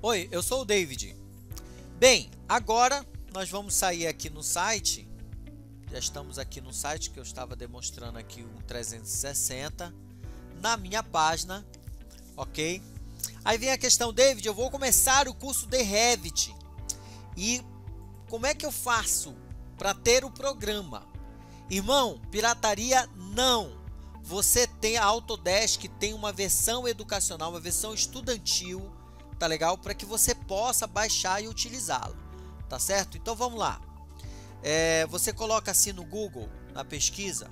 Oi, eu sou o David. Bem, agora nós vamos sair aqui no site. Já estamos aqui no site que eu estava demonstrando aqui o 360 na minha página, ok? Aí vem a questão, David, eu vou começar o curso de Revit e como é que eu faço para ter o programa? Irmão, pirataria não. Você tem a Autodesk, tem uma versão educacional, uma versão estudantil, tá legal? Para que você possa baixar e utilizá-lo, tá certo? Então vamos lá. É, você coloca assim no Google, na pesquisa,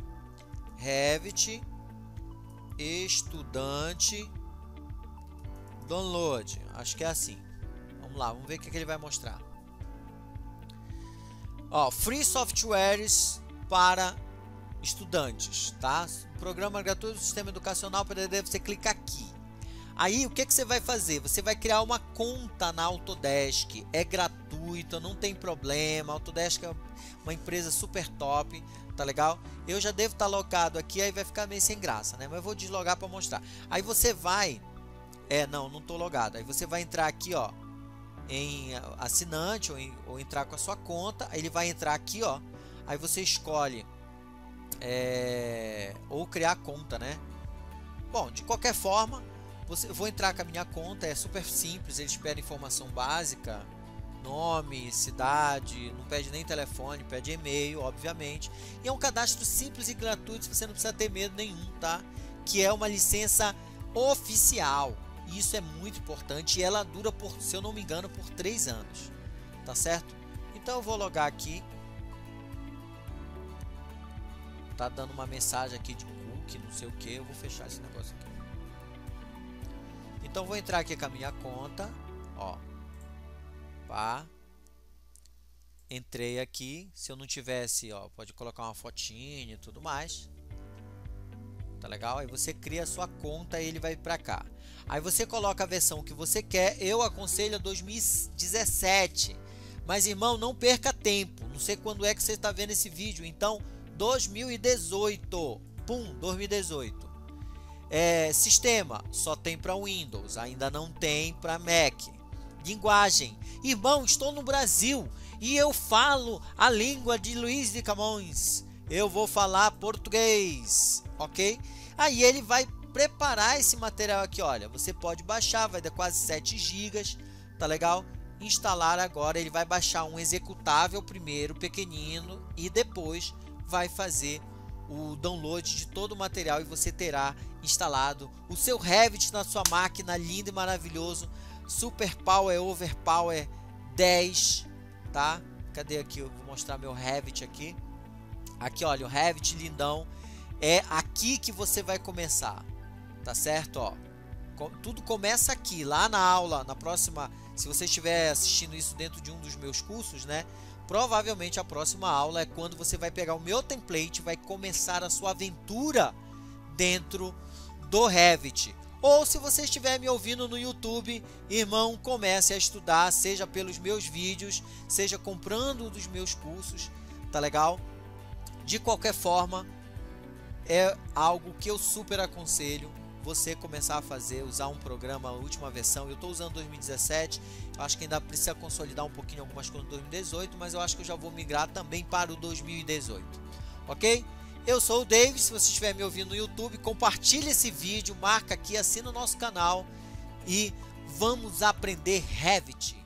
Revit estudante download. Acho que é assim. Vamos lá, vamos ver o que, que ele vai mostrar. Ó, free softwares para estudantes, tá? Programa gratuito do sistema educacional para você clica aqui. Aí o que, que você vai fazer? Você vai criar uma conta na Autodesk, é gratuita, não tem problema. Autodesk é uma empresa super top, tá legal? Eu já devo estar tá logado aqui, aí vai ficar meio sem graça, né? Mas eu vou deslogar para mostrar. Aí você vai, é, não, não estou logado. Aí você vai entrar aqui, ó, em assinante ou, em, ou entrar com a sua conta. Ele vai entrar aqui, ó. Aí você escolhe é, ou criar conta, né? Bom, de qualquer forma, você, vou entrar com a minha conta, é super simples, eles pedem informação básica, nome, cidade, não pede nem telefone, pede e-mail, obviamente. E é um cadastro simples e gratuito, você não precisa ter medo nenhum, tá? Que é uma licença oficial. Isso é muito importante e ela dura, por, se eu não me engano, por 3 anos. Tá certo? Então eu vou logar aqui. Tá dando uma mensagem aqui de cookie, não sei o que. Eu vou fechar esse negócio aqui. Então vou entrar aqui com a minha conta. Ó. Pá. Entrei aqui. Se eu não tivesse, ó, pode colocar uma fotinha e tudo mais. Tá legal? Aí você cria a sua conta e ele vai para cá. Aí você coloca a versão que você quer. Eu aconselho a 2017. Mas irmão, não perca tempo. Não sei quando é que você está vendo esse vídeo. Então, 2018. Pum, 2018. É, sistema só tem para Windows, ainda não tem para Mac. Linguagem, irmão, estou no Brasil e eu falo a língua de Luiz de Camões. Eu vou falar português, ok? Aí ele vai preparar esse material aqui, olha, você pode baixar, vai dar quase 7 GB, tá legal? Instalar agora, ele vai baixar um executável primeiro, pequenino, e depois vai fazer o download de todo o material e você terá instalado o seu Revit na sua máquina, lindo e maravilhoso, Super Power Overpower 10, tá? Cadê aqui? Eu vou mostrar meu Revit aqui. Aqui, olha, o Revit lindão. É aqui que você vai começar tá certo? Ó, tudo começa aqui, lá na aula, na próxima, se você estiver assistindo isso dentro de um dos meus cursos, né? Provavelmente a próxima aula é quando você vai pegar o meu template, vai começar a sua aventura dentro do Revit. Ou se você estiver me ouvindo no YouTube, irmão, comece a estudar, seja pelos meus vídeos, seja comprando um dos meus cursos, tá legal? De qualquer forma, é algo que eu super aconselho você começar a fazer, usar um programa, última versão. Eu estou usando 2017, eu acho que ainda precisa consolidar um pouquinho algumas coisas do 2018, mas eu acho que eu já vou migrar também para o 2018, ok? Eu sou o David, se você estiver me ouvindo no YouTube, compartilhe esse vídeo, marca aqui, assina o nosso canal e vamos aprender Revit.